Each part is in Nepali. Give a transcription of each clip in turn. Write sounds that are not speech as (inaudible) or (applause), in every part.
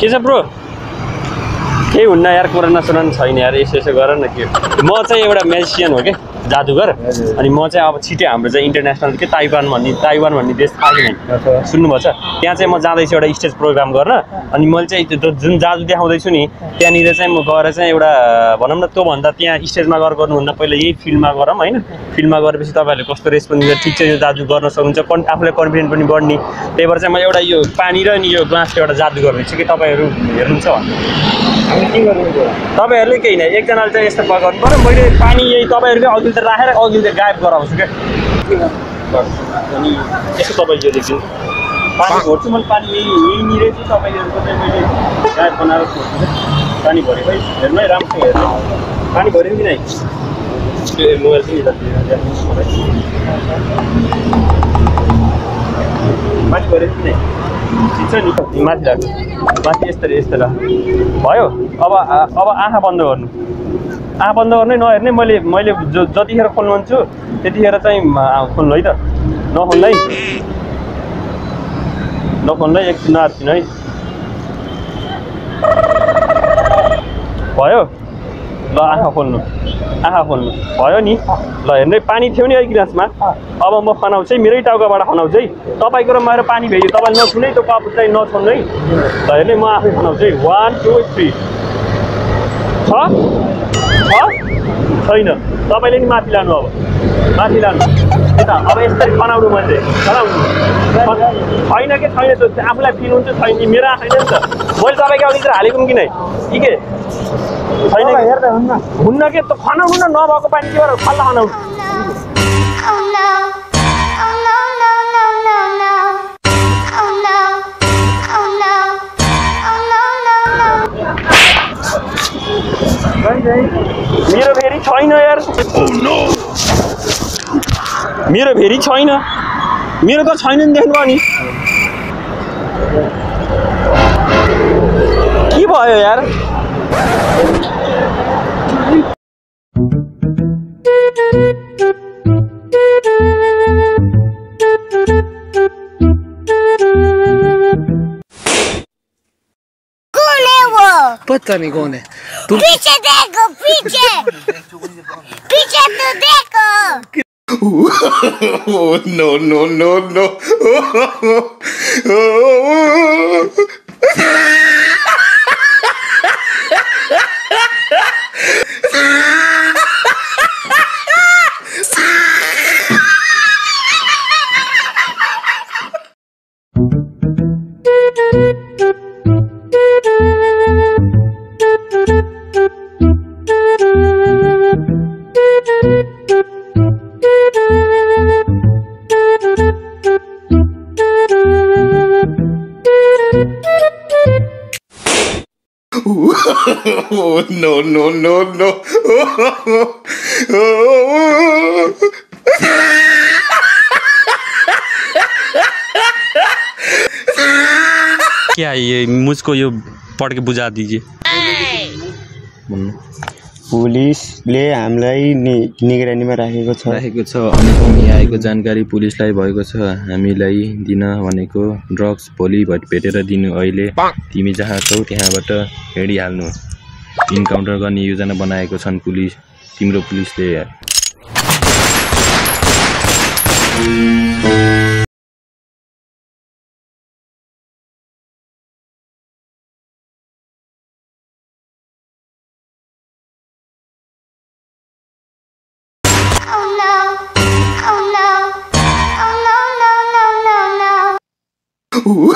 के छ ब्रो? केही हुन्न यार कोरोना सोरोना छैन यार यसो यसो गर न के म चाहिँ एउटा म्याजिसियन हो कि? जादुगर। अनि म चाहिँ अब छिटै हाम्रो चाहिँ इन्टरनेसनल के ताइवान भन्ने ताइवान भन्ने देश थाहा कि नै सुन्नुभएको छ? त्यहाँ चाहिँ म जाँदैछु एउटा स्टेज प्रोग्राम गर्न। अनि मैले चाहिँ त्यो जुन जादु देखाउँदैछु नि त्यहाँनिर चाहिँ म गएर चाहिँ एउटा भनौँ न त्योभन्दा त्यहाँ स्टेजमा गएर गर्नुभन्दा पहिला यही फिल्डमा गरौँ होइन? फिल्डमा गरेपछि तपाईँहरूले कस्तो रेस्पोन्स दिन्छ ठिक छ यो जादु गर्न सक्नुहुन्छ कन् आफूलाई कन्फिडेन्ट पनि बढ्ने। त्यही भएर चाहिँ म एउटा यो पानी र नि यो ग्लासको एउटा जादु गर्दैछु कि तपाईँहरू हेर्नुहुन्छ तपाईँहरूले केही नै एकजनाले चाहिँ यस्तो गर्नु पऱ्यो। मैले पानी यही तपाईँहरूकै अघिल्तिर राखेर अघिल्तिर गायब गराउँछु क्या अनि यसो तपाईँले यो लेखिदिनु पानी भर्छु मैले पानी यही यहीँनिरै चाहिँ तपाईँहरूको चाहिँ मैले गायब बनाएर छोड्छु क्या पानी भरे खै हेर्नु है राम्रोसँग हेर्नु पानी भऱ्यो कि नै मोबाइल पानी भऱ्यो कि नै ठिक छ नि माथि राख्नु माथि यस्तो यस्तो भयो अब अब आँखा बन्द गर्नु आँखा बन्द गर्नै नहेर्ने मैले मैले जतिखेर खोल्नु भन्छु त्यतिखेर चाहिँ खोल्नु है त। नखोल्नु है नखोल्नु है एकछिन नआत्तिनु है। भयो। ल आँखा खोल्नु। आँखा खोल्नु। भयो नि। ल हेर्नु पानी थियो नि है गिलासमा। अब म खनाउँछु है मेरै टाउकाबाट खनाउँछु है। तपाईँको र मेरो पानी भेट्यो तपाईँले नछुनै त्यो कप चाहिँ नछुनु है। ल हेर्नु म आफै खनाउँछु है। वान टू थ्री छ। छैन। तपाईँले नि माथि लानु अब। माथि लानु। यता अब यसरी खनाउनु मैले खनाउनु। छैन कि छैन त्यो? आफूलाई फिल हुन्छ छैन। कि मेरो आँखा नि त। मैले तपाईँको अघितिर हालेको पनि कि नै? कि के? छैन हुन्न के? खनाउनु न नभएको पानी के भएर खल्ला खनाउनु? मेरो फेरि छैन यार। मेरो फेरि छैन। मेरो त छैन नि देख्नुभयो नि के भयो यार? कौन Taka nigone. Tu... Piche Deco, piche! piche tu Deco! oh, no, no, no, no. Oh (laughs) no no no no! (laughs) क्या ये मुझको ये पढ के बुझा दीजिए। पुलिसले हामीलाई निगरानीमा राखेको छ। राखेको छ अनुपमी आएको जानकारी पुलिसलाई भएको छ। हामीलाई दिन भनेको ड्रग्स भोलि भट भेटेर दिनु। अहिले तिमी जहाँ छौ त्यहाँबाट हिँडिहाल्नु। इन्काउन्टर गर्ने योजना बनाएको छन् पुलिस तिम्रो पुलिसले।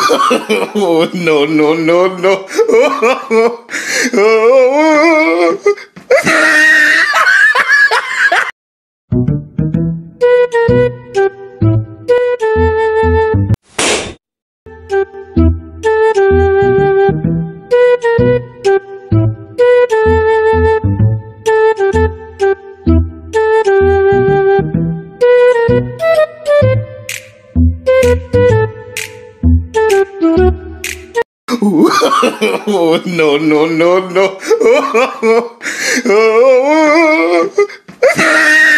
Oh (laughs) no no no no! Oh (laughs) (laughs) no no no no! (laughs)